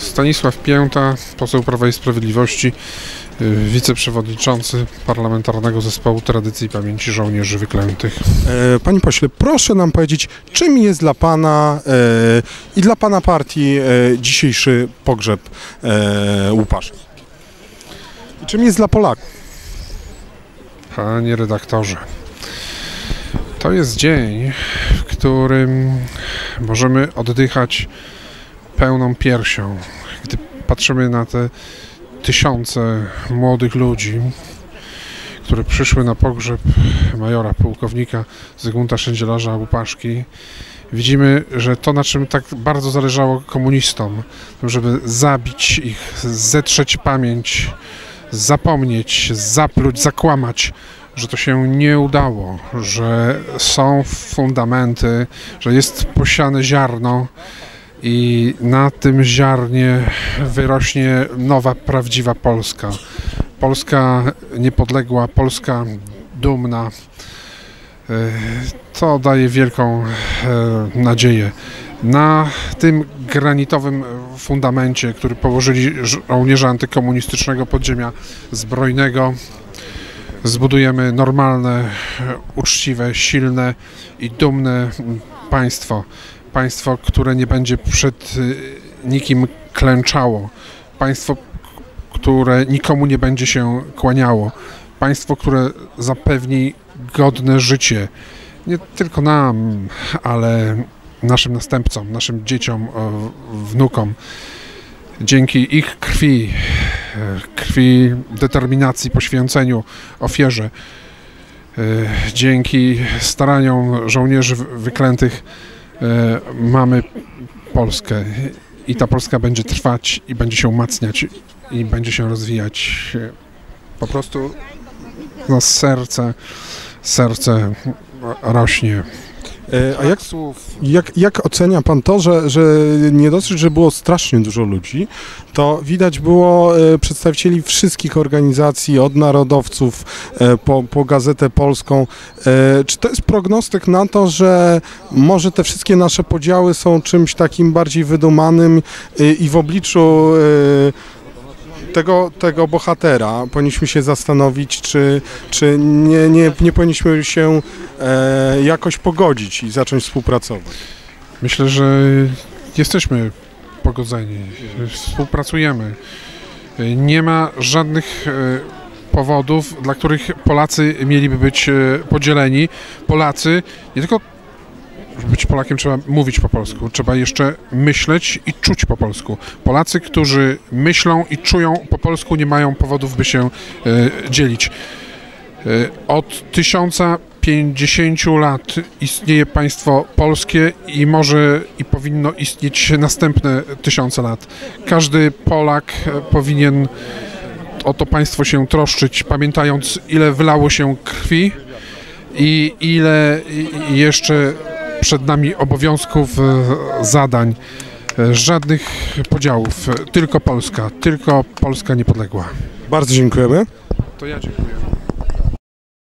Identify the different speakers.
Speaker 1: Stanisław Pięta, poseł Prawa i Sprawiedliwości, y, wiceprzewodniczący Parlamentarnego Zespołu Tradycji i Pamięci Żołnierzy Wyklętych.
Speaker 2: E, Panie pośle, proszę nam powiedzieć, czym jest dla pana e, i dla pana partii e, dzisiejszy pogrzeb Łupaszki? I czym jest dla Polaków?
Speaker 1: Panie redaktorze, to jest dzień, w którym możemy oddychać pełną piersią, gdy patrzymy na te tysiące młodych ludzi, które przyszły na pogrzeb majora pułkownika Zygmunta Szędzielarza Łupaszki. Widzimy, że to, na czym tak bardzo zależało komunistom, żeby zabić ich, zetrzeć pamięć, zapomnieć, zapluć, zakłamać, że to się nie udało, że są fundamenty, że jest posiane ziarno i na tym ziarnie wyrośnie nowa, prawdziwa Polska. Polska niepodległa, Polska dumna. E, To daje wielką e, nadzieję. Na tym granitowym fundamencie, który położyli żołnierze antykomunistycznego podziemia zbrojnego, zbudujemy normalne, uczciwe, silne i dumne państwo. Państwo, które nie będzie przed y, nikim klęczało. Państwo, które nikomu nie będzie się kłaniało. Państwo, które zapewni godne życie. Nie tylko nam, ale naszym następcom, naszym dzieciom, wnukom. Dzięki ich krwi, e, krwi determinacji, poświęceniu, ofierze, e, dzięki staraniom żołnierzy wy- wyklętych mamy Polskę. I ta Polska będzie trwać i będzie się umacniać i będzie się rozwijać. Po prostu no, serce, serce rośnie.
Speaker 2: E, A jak, jak, jak ocenia pan to, że, że nie dosyć, że było strasznie dużo ludzi, to widać było e, przedstawicieli wszystkich organizacji, od narodowców e, po, po Gazetę Polską. Czy to jest prognostyk na to, że może te wszystkie nasze podziały są czymś takim bardziej wydumanym i w obliczu tego, tego bohatera powinniśmy się zastanowić, czy, czy nie, nie, nie powinniśmy się e, jakoś pogodzić i zacząć współpracować.
Speaker 1: Myślę, że jesteśmy pogodzeni, współpracujemy. Nie ma żadnych e, powodów, dla których Polacy mieliby być e, podzieleni. Polacy, nie tylko być Polakiem trzeba mówić po polsku, trzeba jeszcze myśleć i czuć po polsku. Polacy, którzy myślą i czują po polsku, nie mają powodów, by się e, dzielić. E, Od 1050 lat istnieje państwo polskie i może i powinno istnieć następne tysiące lat. Każdy Polak e, powinien o to państwo się troszczyć, pamiętając ile wylało się krwi i ile jeszcze przed nami obowiązków, e, zadań. E, Żadnych podziałów, tylko Polska, tylko Polska niepodległa.
Speaker 2: Bardzo dziękujemy.
Speaker 1: To ja dziękuję.